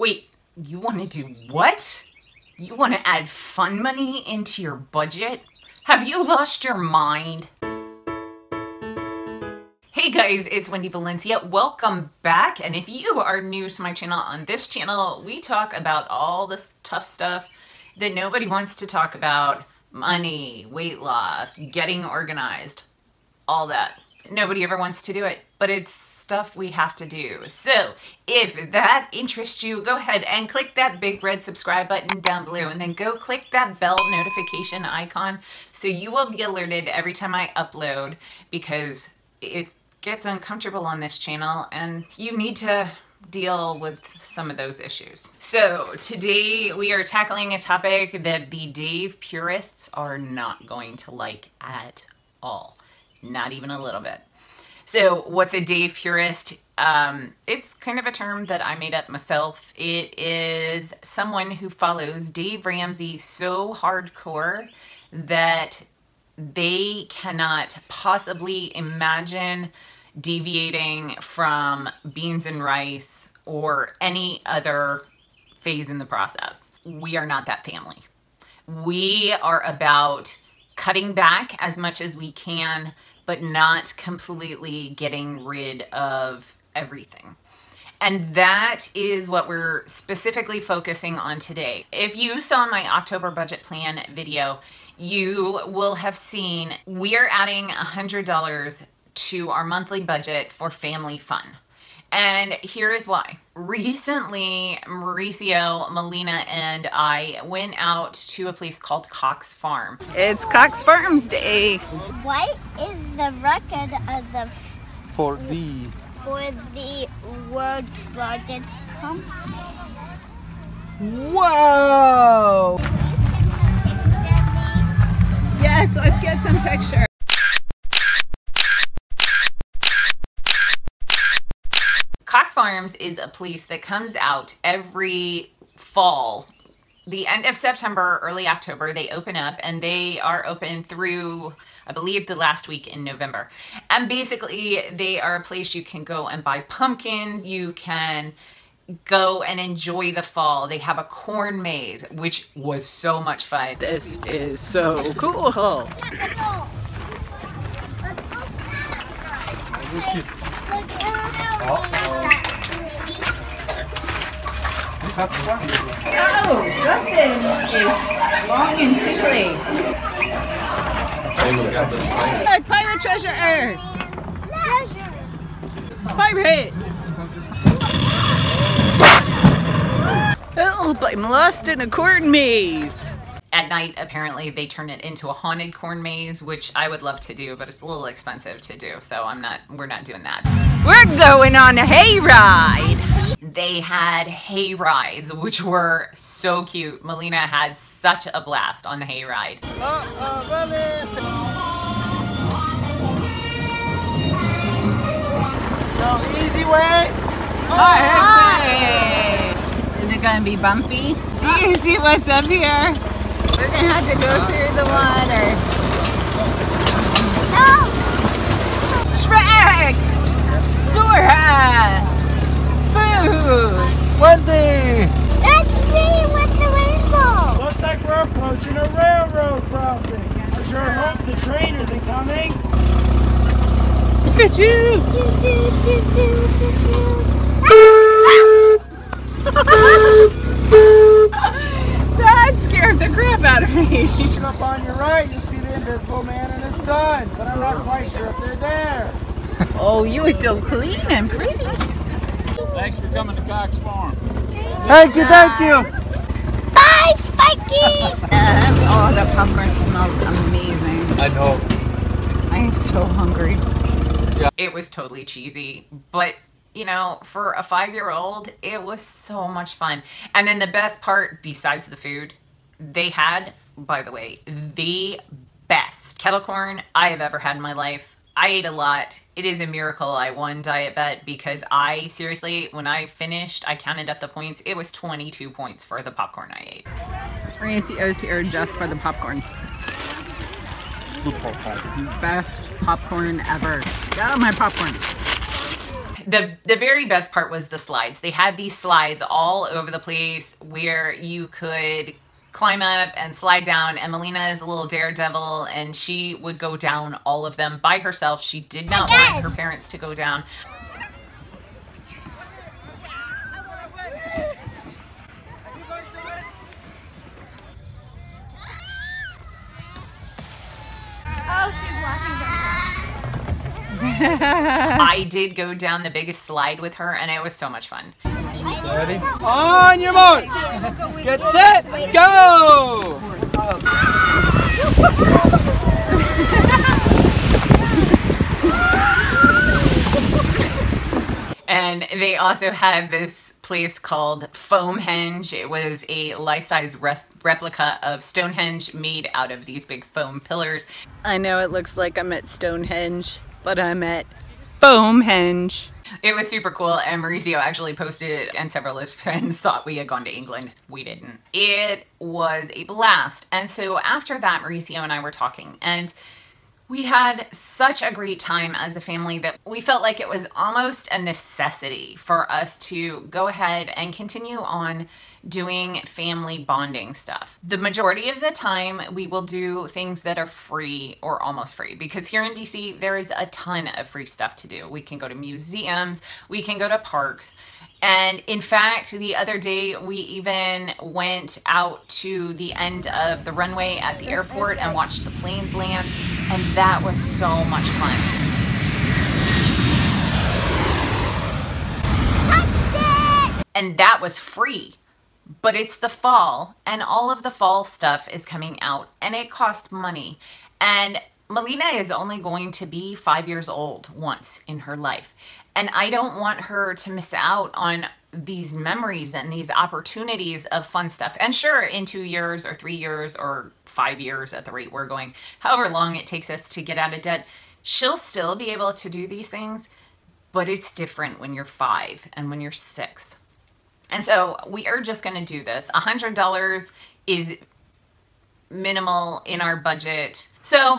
Wait, you want to do what? You want to add fun money into your budget? Have you lost your mind? Hey guys, it's Wendy Valencia. Welcome back. And if you are new to my channel, on this channel, we talk about all this tough stuff that nobody wants to talk about. Money, weight loss, getting organized, all that. Nobody ever wants to do it, but it's stuff we have to do. So if that interests you, go ahead and click that big red subscribe button down below and then go click that bell notification icon so you will be alerted every time I upload because it gets uncomfortable on this channel and you need to deal with some of those issues. So today we are tackling a topic that the Dave purists are not going to like at all. Not even a little bit. So what's a Dave purist? Um, it's kind of a term that I made up myself. It is someone who follows Dave Ramsey so hardcore that they cannot possibly imagine deviating from beans and rice or any other phase in the process. We are not that family. We are about cutting back as much as we can but not completely getting rid of everything. And that is what we're specifically focusing on today. If you saw my October budget plan video, you will have seen we are adding $100 to our monthly budget for family fun. And here is why. Recently, Mauricio, Melina, and I went out to a place called Cox Farm. It's Cox Farms Day. What is the record of the for the for the world's largest pump? Whoa! Yes, let's get some pictures. Cox Farms is a place that comes out every fall. The end of September, early October, they open up and they are open through, I believe, the last week in November. And basically, they are a place you can go and buy pumpkins. You can go and enjoy the fall. They have a corn maze, which was so much fun. This is so cool. Oh, something is long and tickly. Look, pirate treasure earth. Pirate. Oh, Help, I'm lost in a corn maze. At night, apparently, they turn it into a haunted corn maze, which I would love to do, but it's a little expensive to do, so I'm not, we're not doing that. We're going on a hayride! They had hay rides, which were so cute. Melina had such a blast on the hayride. Uh, So easy way. Oh, hey. Is it gonna be bumpy? Do you see what's up here? We're gonna have to go uh, through the uh. water. No! Shrek! Dora! Boots! Wendy! Let's see with the rainbow! Looks like we're approaching a railroad crossing. I sure hope the train isn't coming. Look at you! Crap out of me. Looking up on your right, you'll see the invisible man and his son, but I'm not quite sure if they're there. Oh, you are so clean and pretty. Thanks for coming to Cox Farm. Thank you, thank you. Bye, Spiky! oh, the popcorn smells amazing. I know. I am so hungry. Yeah. It was totally cheesy, but you know, for a five year old, it was so much fun. And then the best part, besides the food, they had, by the way, the best kettle corn I have ever had in my life. I ate a lot. It is a miracle I won Diet Bet because I seriously, when I finished, I counted up the points. It was 22 points for the popcorn I ate. Francio's here just for the popcorn. Best popcorn ever. Got my popcorn. the the very best part was the slides. They had these slides all over the place where you could climb up and slide down. And Melina is a little daredevil, and she would go down all of them by herself. She did not want her parents to go down. Oh, I did go down the biggest slide with her, and it was so much fun. Ready? On your mark. Get set. Go. And they also had this place called Foamhenge. It was a life-size replica of Stonehenge made out of these big foam pillars. I know it looks like I'm at Stonehenge, but I'm at Foamhenge. It was super cool, and Mauricio actually posted it, and several of his friends thought we had gone to England. We didn't. It was a blast. And so after that, Mauricio and I were talking, and we had such a great time as a family that we felt like it was almost a necessity for us to go ahead and continue on doing family bonding stuff. The majority of the time, we will do things that are free or almost free because here in DC, there is a ton of free stuff to do. We can go to museums, we can go to parks. And in fact, the other day we even went out to the end of the runway at the airport and watched the planes land, and that was so much fun. And that was free. But it's the fall, and all of the fall stuff is coming out, and it costs money. And Melina is only going to be five years old once in her life. And I don't want her to miss out on these memories and these opportunities of fun stuff. And sure, in two years or three years or five years at the rate we're going, however long it takes us to get out of debt, she'll still be able to do these things. But it's different when you're five and when you're six. And so we are just going to do this. $100 is minimal in our budget. So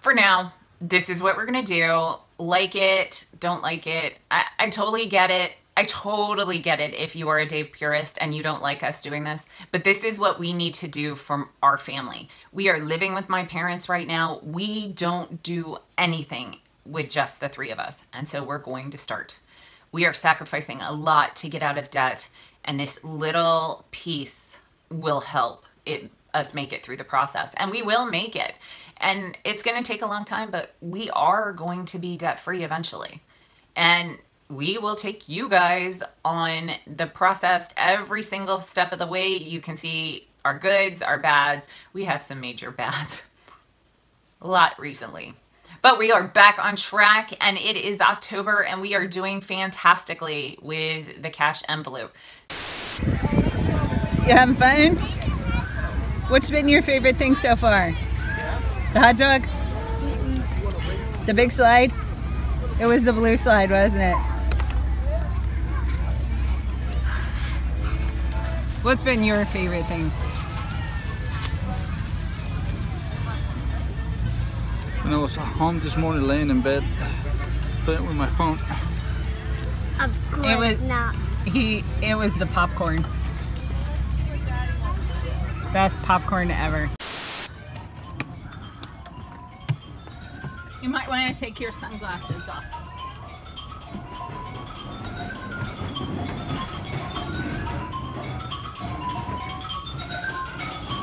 for now, this is what we're going to do. Like it, don't like it. I, I totally get it. I totally get it if you are a Dave purist and you don't like us doing this, but this is what we need to do from our family. We are living with my parents right now. We don't do anything with just the three of us, and so we're going to start. We are sacrificing a lot to get out of debt, and this little piece will help it us make it through the process, and we will make it. And it's going to take a long time, but we are going to be debt free eventually. And we will take you guys on the process every single step of the way. You can see our goods, our bads. We have some major bads. a lot recently. But we are back on track and it is October and we are doing fantastically with the cash envelope. You having fun? What's been your favorite thing so far? The hot dog? The big slide? It was the blue slide, wasn't it? What's been your favorite thing? When I was home this morning, laying in bed, playing with my phone. Of course It was- not. He, it was the popcorn. Best popcorn ever. You might want to take your sunglasses off.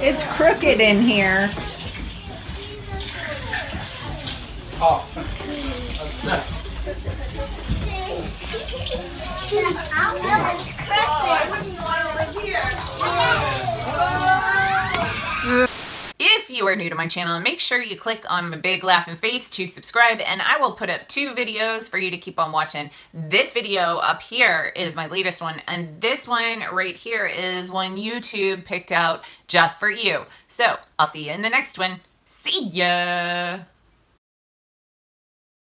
It's crooked in here. Oh, If you are new to my channel, make sure you click on my big laughing face to subscribe and I will put up two videos for you to keep on watching. This video up here is my latest one and this one right here is one YouTube picked out just for you. So I'll see you in the next one. See ya!